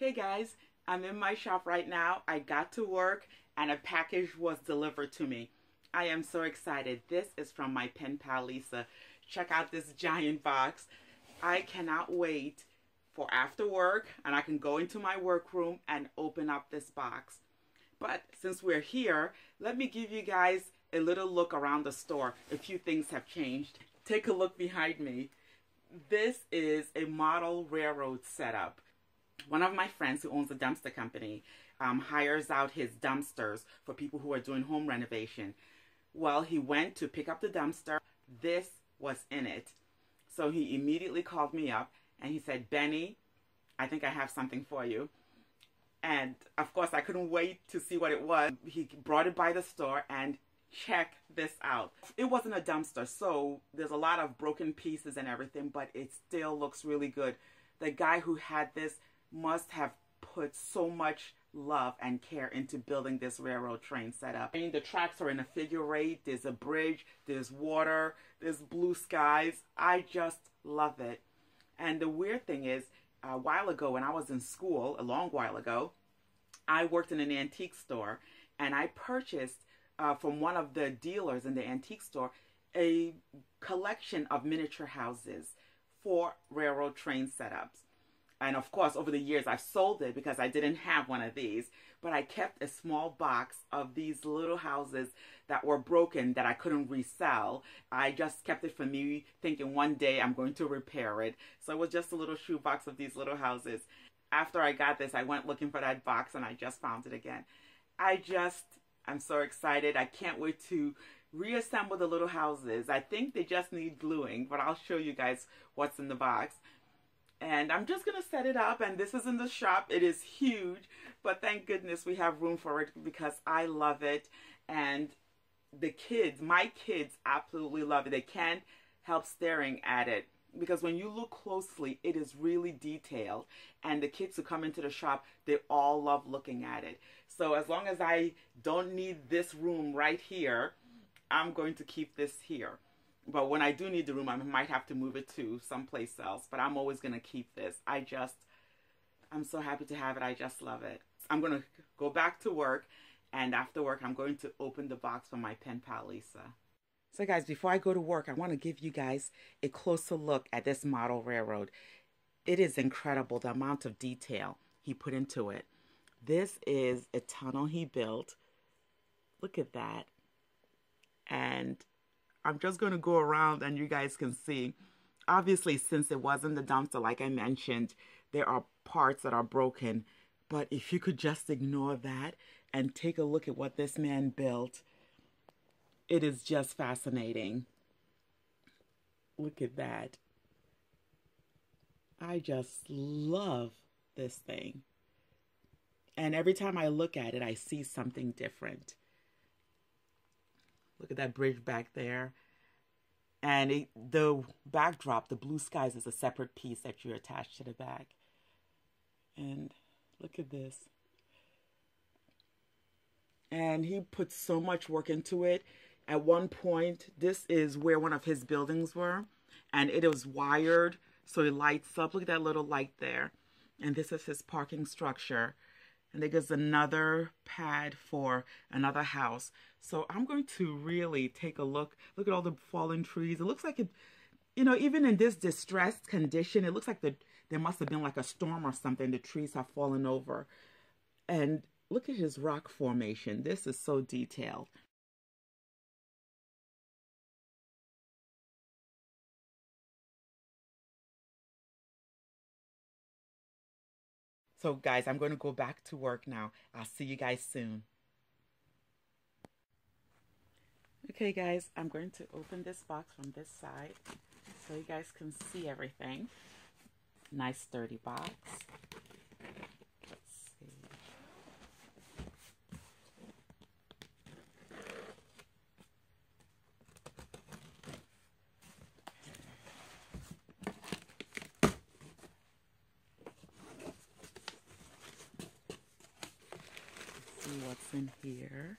Hey guys, I'm in my shop right now. I got to work and a package was delivered to me. I am so excited. This is from my pen pal Lisa. Check out this giant box. I cannot wait for after work and I can go into my workroom and open up this box. But since we're here, let me give you guys a little look around the store. A few things have changed. Take a look behind me. This is a model railroad setup. One of my friends who owns a dumpster company um, hires out his dumpsters for people who are doing home renovation. Well, he went to pick up the dumpster. This was in it. So he immediately called me up and he said, Bene, I think I have something for you. And of course, I couldn't wait to see what it was. He brought it by the store and check this out. It wasn't a dumpster, so there's a lot of broken pieces and everything, but it still looks really good. The guy who had this must have put so much love and care into building this railroad train setup. I mean, the tracks are in a figure eight, there's a bridge, there's water, there's blue skies. I just love it. And the weird thing is, a while ago when I was in school, a long while ago, I worked in an antique store and I purchased uh, from one of the dealers in the antique store a collection of miniature houses for railroad train setups. And of course, over the years, I've sold it because I didn't have one of these. But I kept a small box of these little houses that were broken that I couldn't resell. I just kept it for me, thinking one day I'm going to repair it. So it was just a little shoebox of these little houses. After I got this, I went looking for that box and I just found it again. I just, I'm so excited. I can't wait to reassemble the little houses. I think they just need gluing, but I'll show you guys what's in the box and I'm just gonna set it up and this is in the shop. It is huge but thank goodness we have room for it because I love it. And the kids my kids absolutely love it. They can't help staring at it because when you look closely it is really detailed. And the kids who come into the shop they all love looking at it. So as long as I don't need this room right here I'm going to keep this here but when I do need the room, I might have to move it to someplace else. But I'm always going to keep this. I just, I'm so happy to have it. I just love it. I'm going to go back to work. And after work, I'm going to open the box for my pen pal, Lisa. So guys, before I go to work, I want to give you guys a closer look at this model railroad. It is incredible the amount of detail he put into it. This is a tunnel he built. Look at that. And I'm just going to go around and you guys can see. Obviously, since it wasn't the dumpster, like I mentioned, there are parts that are broken. But if you could just ignore that and take a look at what this man built, it is just fascinating. Look at that. I just love this thing. And every time I look at it, I see something different. Look at that bridge back there. And it, the backdrop, the blue skies, is a separate piece that you attach to the back. And look at this. And he put so much work into it. At one point, this is where one of his buildings were. And it was wired so it lights up. Look at that little light there. And this is his parking structure and there goes another pad for another house. So I'm going to really take a look. Look at all the fallen trees. It looks like it, you know, even in this distressed condition, it looks like the, there must have been like a storm or something. The trees have fallen over. And look at his rock formation. This is so detailed. So guys, I'm going to go back to work now. I'll see you guys soon. Okay guys, I'm going to open this box from this side so you guys can see everything. Nice sturdy box. see what's in here.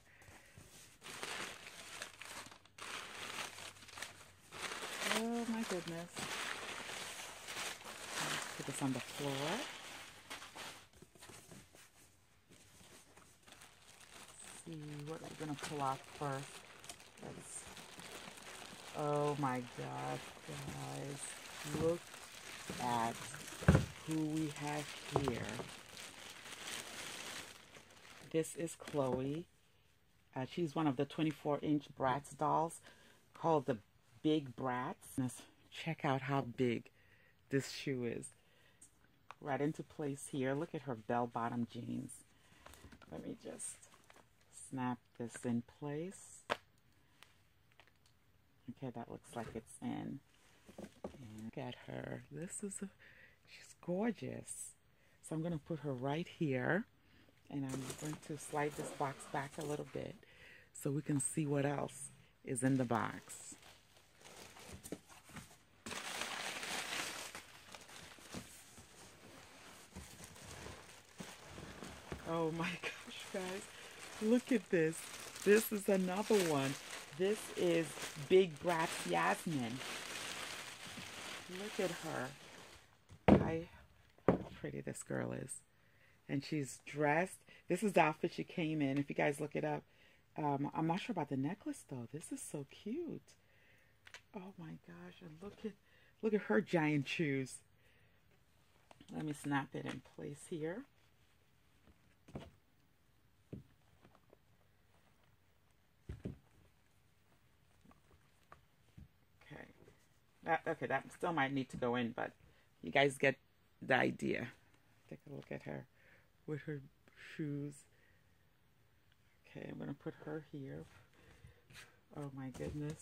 Oh my goodness. Put this on the floor. Let's see what we're going to pull off first. Oh my God, guys. Look at who we have here. This is Cloe. Uh, she's one of the 24-inch Bratz dolls called the Big Bratz. Let's check out how big this shoe is. Right into place here. Look at her bell bottom jeans. Let me just snap this in place. Okay, that looks like it's in. And look at her. This is a, she's gorgeous. So I'm going to put her right here. And I'm going to slide this box back a little bit so we can see what else is in the box. Oh my gosh, guys. Look at this. This is another one. This is Big Bratz Yasmin. Look at her. I, how pretty this girl is. And she's dressed. This is the outfit she came in. If you guys look it up. Um, I'm not sure about the necklace though. This is so cute. Oh my gosh. And look at, look at her giant shoes. Let me snap it in place here. That, okay, that still might need to go in, but you guys get the idea. Take a look at her with her shoes. Okay, I'm going to put her here. Oh my goodness.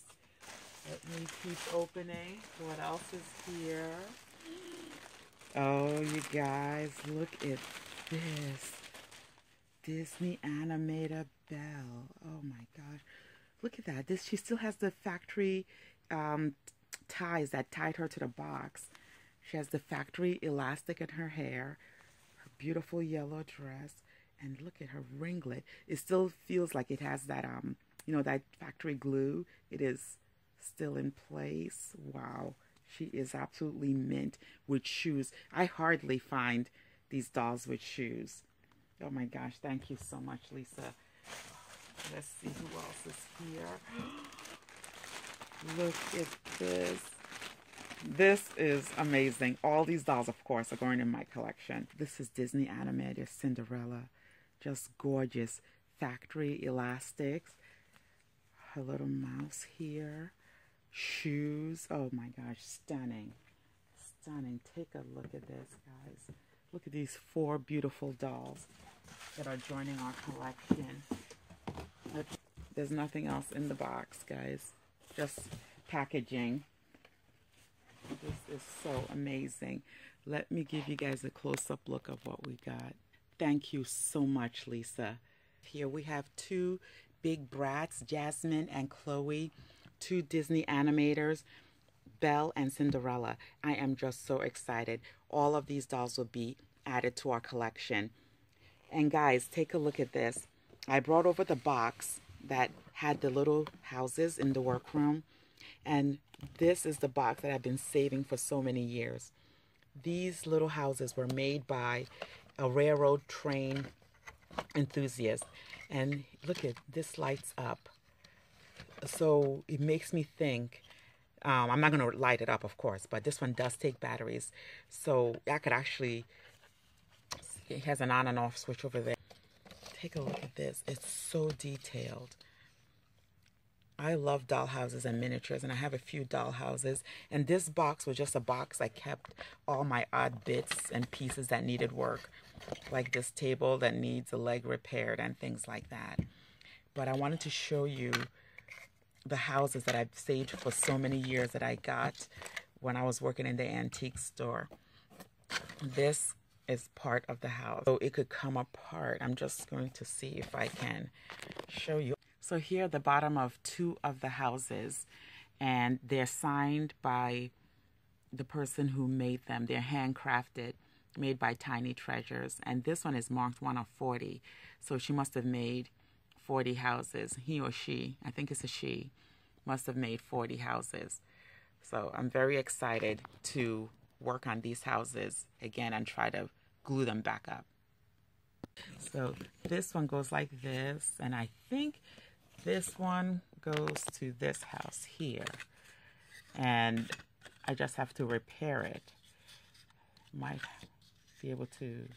Let me keep opening. What else is here? Oh, you guys, look at this. Disney Animator Belle. Oh my gosh. Look at that. This she still has the factory um, ties that tied her to the box. She has the factory elastic in her hair, her beautiful yellow dress, and look at her ringlet. It still feels like it has that um, you know, that factory glue. It is still in place. Wow. She is absolutely mint with shoes. I hardly find these dolls with shoes. Oh my gosh, thank you so much, Lisa. Let's see who else is here. Look at this. This is amazing. All these dolls, of course, are going in my collection. This is Disney animated Cinderella. Just gorgeous. Factory elastics. Her little mouse here. Shoes. Oh my gosh, stunning. Stunning. Take a look at this, guys. Look at these four beautiful dolls that are joining our collection. There's nothing else in the box, guys just packaging. This is so amazing. Let me give you guys a close-up look of what we got. Thank you so much, Lisa. Here we have two big Bratz, Yasmin and Cloe, two Disney animators, Belle and Cinderella. I am just so excited. All of these dolls will be added to our collection. And guys, take a look at this. I brought over the box that had the little houses in the workroom. And this is the box that I've been saving for so many years. These little houses were made by a railroad train enthusiast. And look at this lights up. So it makes me think. Um, I'm not going to light it up, of course, but this one does take batteries. So I could actually, it has an on and off switch over there. Take a look at this. It's so detailed. I love dollhouses and miniatures, and I have a few dollhouses. And this box was just a box I kept all my odd bits and pieces that needed work, like this table that needs a leg repaired and things like that. But I wanted to show you the houses that I've saved for so many years that I got when I was working in the antique store. This is part of the house. So it could come apart. I'm just going to see if I can show you. So here the bottom of two of the houses and they're signed by the person who made them. They're handcrafted, made by Tiny Treasures. And this one is marked 1 of 40. So she must have made 40 houses. He or she, I think it's a she, must have made 40 houses. So I'm very excited to work on these houses again and try to glue them back up. So this one goes like this, and I think this one goes to this house here. And I just have to repair it. Might be able to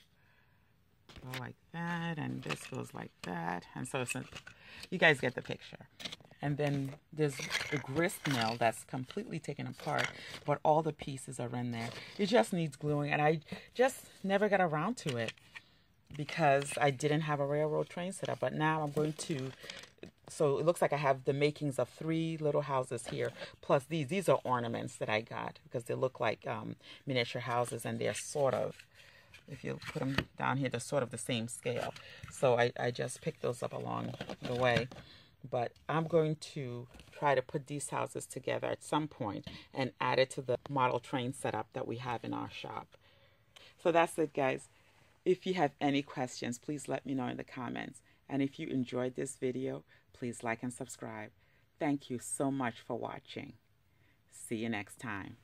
go like that, and this goes like that. And so you guys get the picture. And then there's a grist mill that's completely taken apart, but all the pieces are in there. It just needs gluing, and I just never got around to it because I didn't have a railroad train set up. But now I'm going to, so it looks like I have the makings of three little houses here, plus these. These are ornaments that I got because they look like um, miniature houses and they're sort of, if you put them down here, they're sort of the same scale. So I, I just picked those up along the way. But I'm going to try to put these houses together at some point and add it to the model train setup that we have in our shop. So that's it, guys. If you have any questions, please let me know in the comments. And if you enjoyed this video, please like and subscribe. Thank you so much for watching. See you next time.